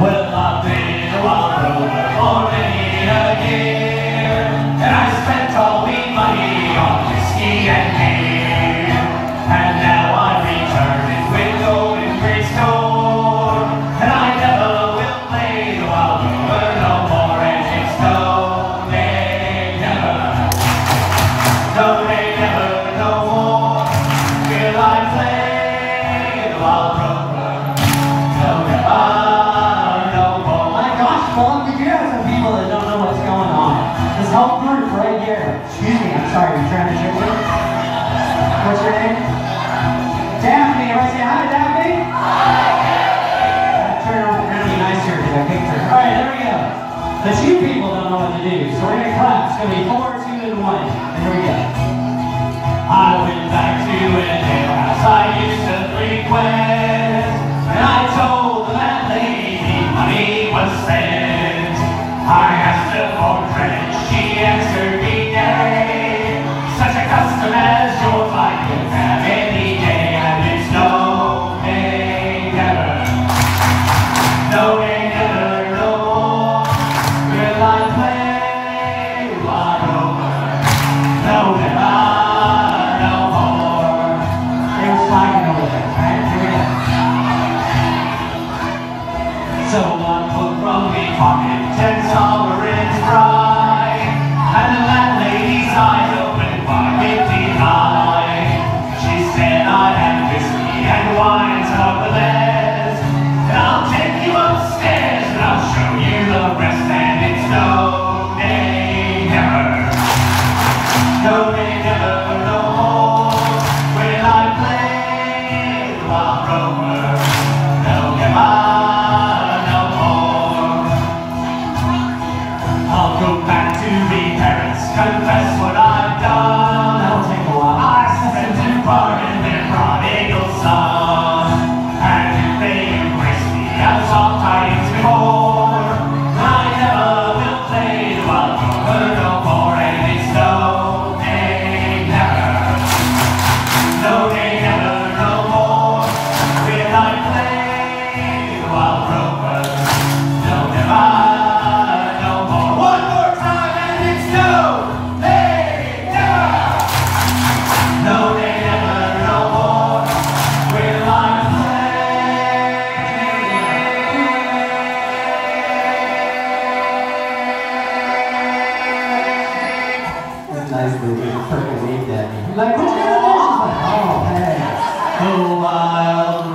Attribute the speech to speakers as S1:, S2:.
S1: Will I be the
S2: one who will for me? Palmer is right here. Excuse me, I'm sorry, I'm trying to show you. What's your name? Daphne, everybody say hi to Daphne. Hi. Turn around and be nicer because I picked her. All right, there we go. The two people don't know what to do, so we're going to clap. It's going to be four, two, and one. And here we go.
S1: to the parents, confess what I've done.
S2: I'll take what
S1: I said to pardon their prodigal son. recognized the way the
S2: person at me. I'm like, oh, hey.
S1: Oh, wild.